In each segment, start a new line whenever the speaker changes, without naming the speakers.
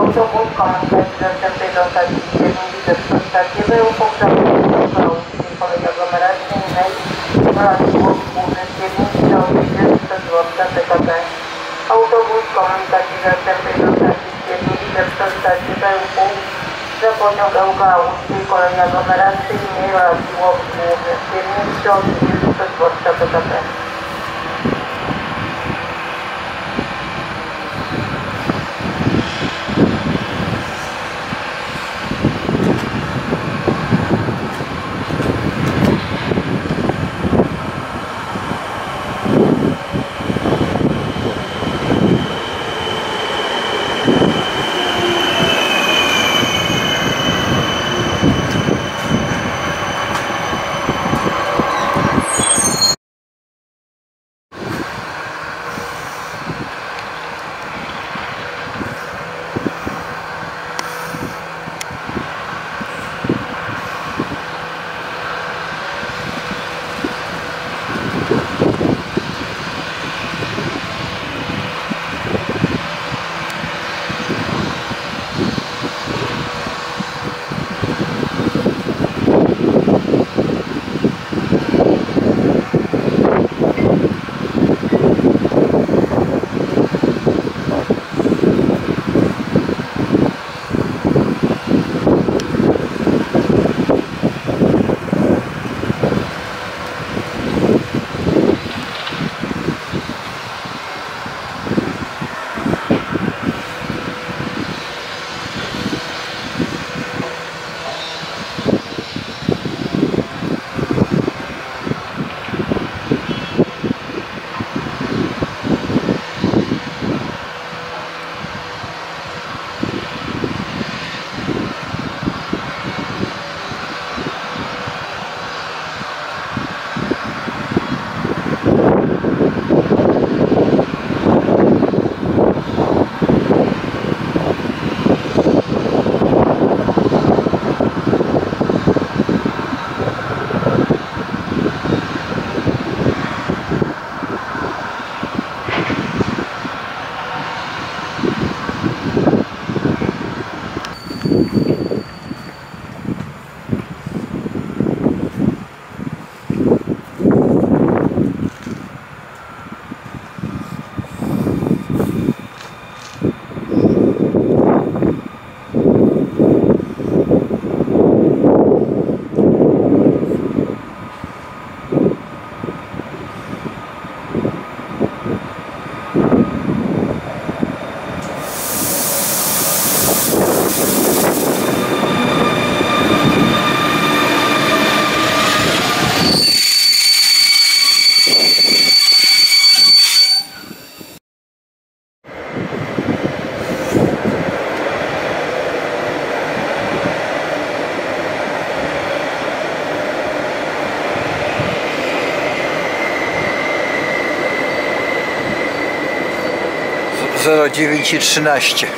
Autobus komunikacji dostępnej do stacji 1 Liter przez stację punkt zabudowy kolei aglomeracyjnej oraz głos główny z 1 do 1 przez dworca PKP. Autobus komunikacji dostępnej do stacji 1 Liter przez stację był punkt za pociąg LK łódzkiej kolei aglomeracyjnej oraz głos główny z 1 do 1 przez dworca PKP.
9 i
13.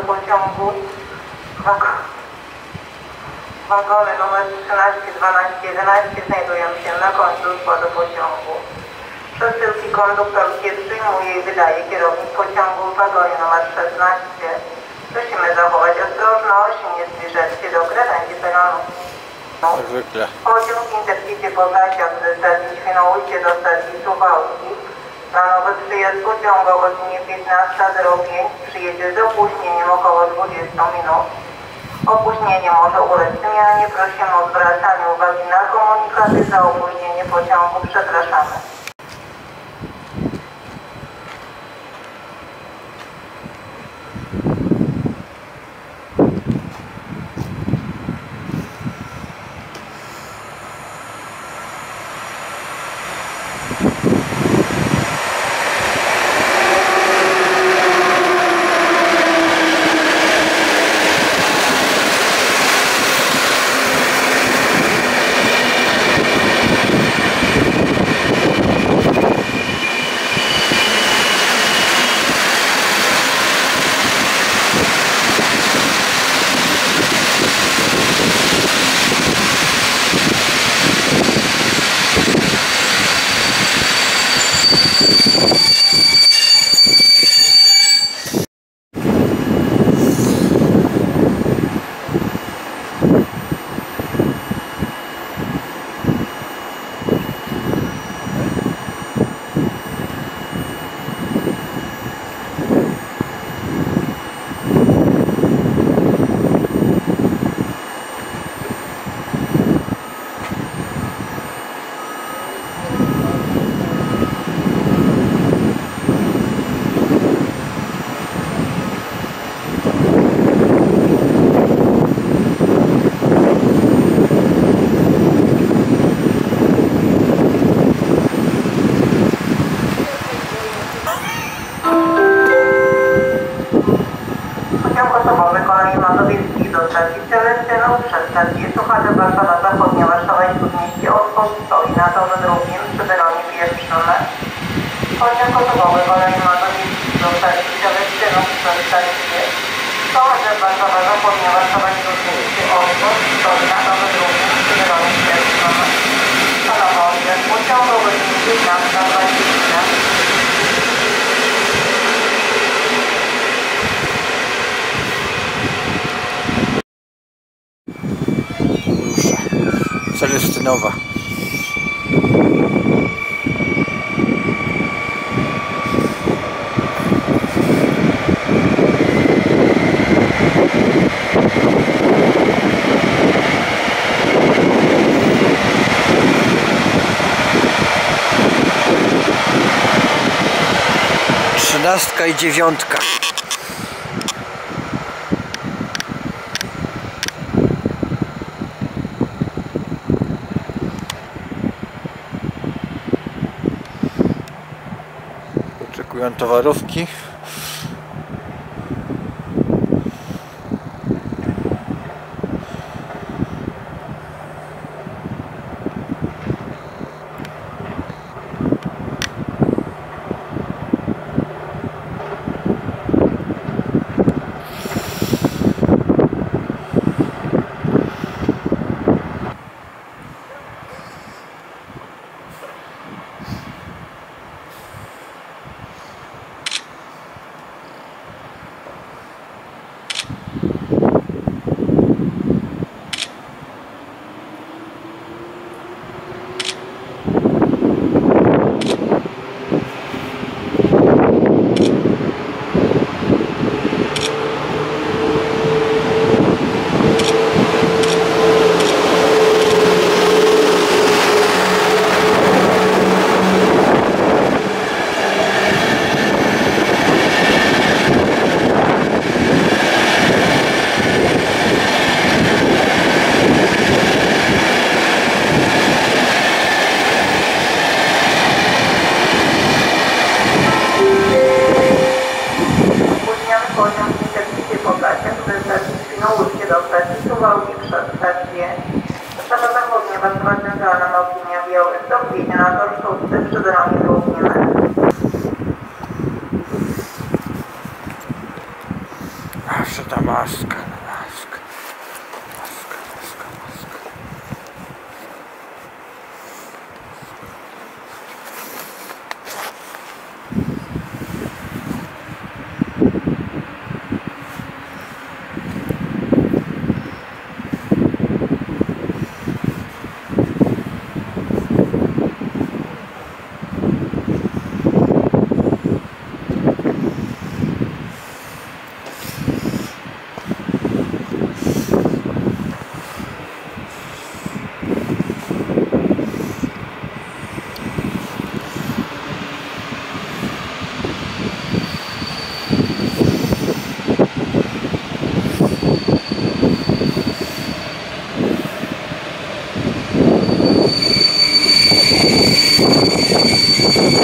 pociągu. Wag- Wagony nr 13, 12, 11 znajdują się na końcu składu pociągu. Przesyłki konduktorskie przyjmuje i wydaje kierownik pociągu w wagonie nr 16. Prosimy zachować ostrożność i nie zbliżać się do krawędzi peronu. Pociąg Intercity Podlasiak ze stacji Świnoujście do stacji Suwałki na nowy przyjazd pociągu o godzinie 15.05 przyjedzie z opóźnieniem około 20 minut. Opóźnienie może ulec zmianie. Prosimy o zwracanie uwagi na komunikaty za opóźnienie pociągu. Przepraszamy.
Celestynowa. Trzynastka i dziewiątka. Oczekują towarówki.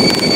you.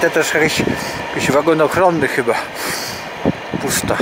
Te też jakiś, jakiś wagon ochronny chyba. Pusta.